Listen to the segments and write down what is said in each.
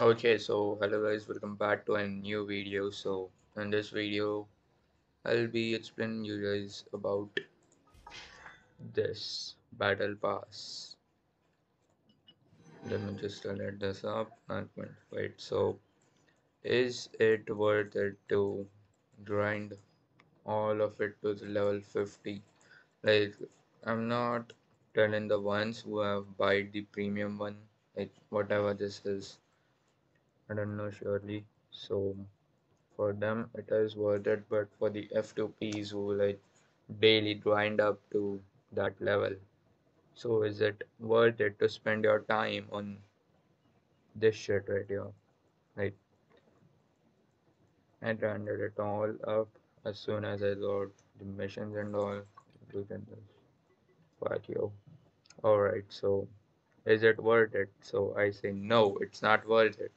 Okay, so hello guys, welcome back to a new video. So in this video, I'll be explaining you guys about this battle pass. Let me just let this up and wait. So is it worth it to grind all of it to the level 50? Like I'm not telling the ones who have bought the premium one, like whatever this is. I don't know surely. So for them it is worth it. But for the f2ps who like daily grind up to that level so is it worth it to spend your time on this shit right here? Like i grinded it all up as soon as i got the missions and all. Can just fuck you. Alright so is it worth it? So i say no it's not worth it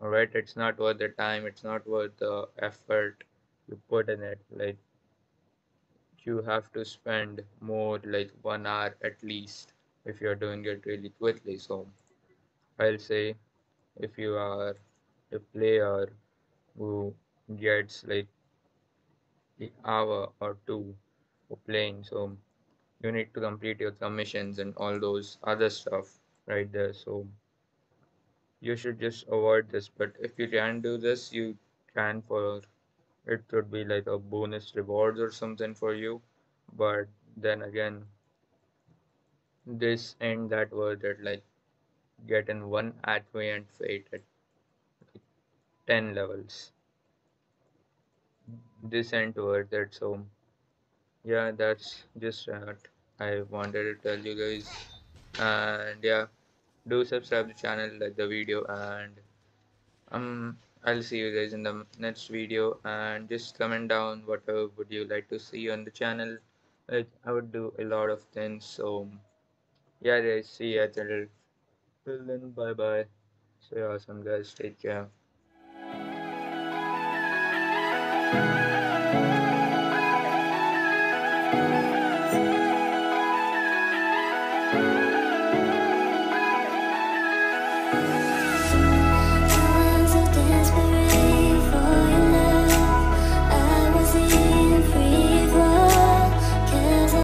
alright it's not worth the time it's not worth the effort you put in it like you have to spend more like one hour at least if you're doing it really quickly. So I'll say if you are a player who gets like the hour or two for playing, so you need to complete your commissions and all those other stuff right there. So you should just avoid this. But if you can do this, you can for it could be like a bonus rewards or something for you. But then again, this and that worth it like getting one Acquaint Fate at 10 levels. This ain't worth it. So, yeah, that's just what I wanted to tell you guys. And yeah, do subscribe the channel, like the video, and um, I'll see you guys in the next video. And just comment down whatever would you like to see on the channel. Like, I would do a lot of things. So, yeah, guys, see you at the Till then, bye bye. Stay awesome, guys. Take care.